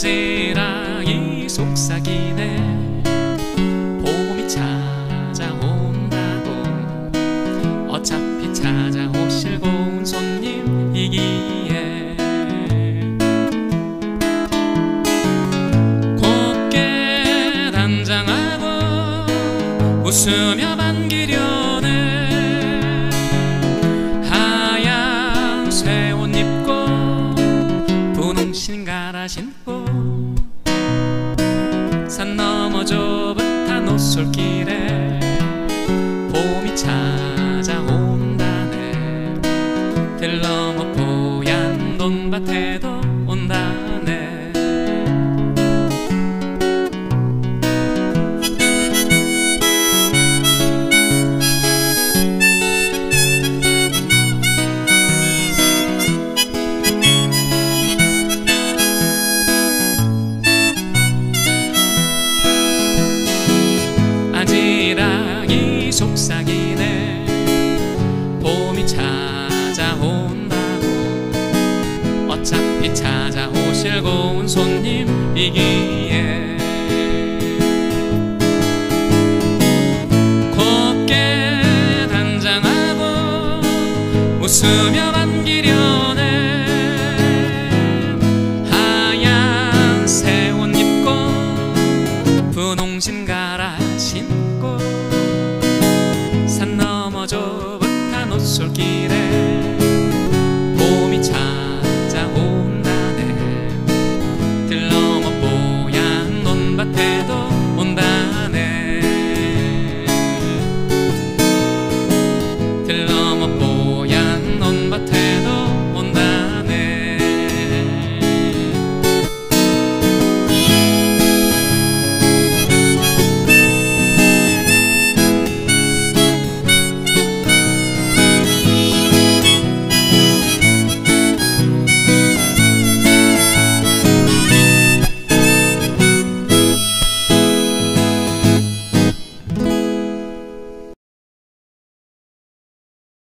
아지랑이 속삭이네. 봄이 찾아온다고. 어차피 찾아오실 고운 손님이기에. 곱게 단장하고 웃으며 분홍신 갈아 신고. 산 너머 좁은 한 옷솔길에 봄이 찾아온다네. 들 넘어 뽀얀 논밭에도 속삭이네. 봄이 찾아온다고. 어차피 찾아오실 고운 손님이기에. 곱게 단장하고 웃으며